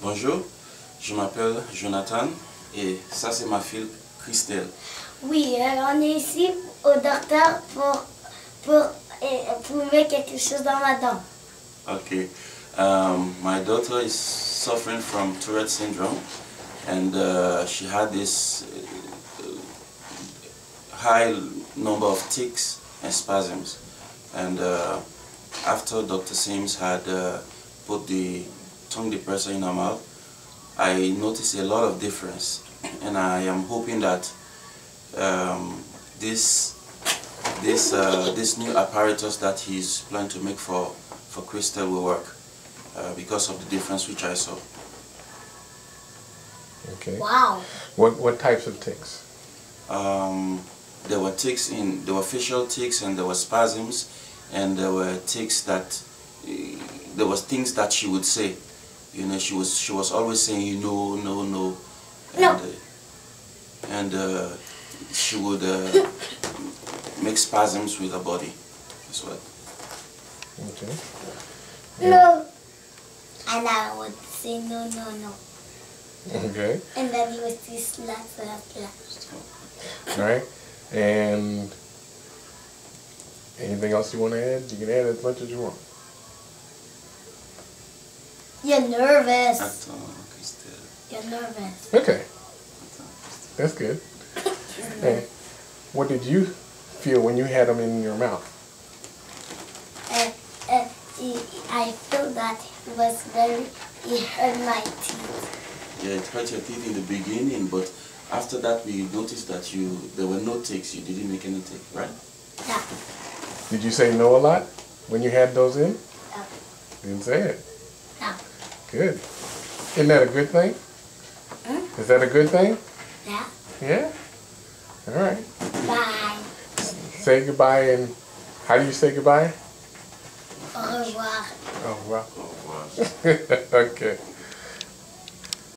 Bonjour, je m'appelle Jonathan et ça c'est ma fille Christelle. Oui, alors on est ici au docteur pour, pour trouver quelque chose dans ma dent. Okay, um, my daughter is suffering from Tourette syndrome and uh, she had this uh, high number of tics and spasms. And uh, after Dr. Sims had uh, put the tongue depressor in her mouth, I noticed a lot of difference. And I am hoping that um, this this uh, this new apparatus that he's planning to make for for Crystal will work uh, because of the difference which I saw. Okay. Wow. What what types of tics? Um, there were tics in there were facial tics and there were spasms and there were tics that uh, there was things that she would say. You know, she was she was always saying no, no, no, and No. uh, and uh, she would uh, make spasms with her body as well. Okay. No. And I would say no, no, no. Okay. And then he would say slap, slap, slap. All right. And anything else you want to add? You can add as much as you want. You're nervous. You're nervous. Okay. That's good. Hey, what did you feel when you had them in your mouth? And, and I feel that it was very, it hurt my teeth. Yeah, it hurt your teeth in the beginning, but after that we noticed that you there were no tics. You didn't make any tic, right? Yeah. Did you say no a lot when you had those in? No. Didn't say it. No. Good. Isn't that a good thing? Is that a good thing? Yeah. Yeah. All right. Bye. Say goodbye and how do you say goodbye? Au revoir. Oh wow. Oh, wow. okay.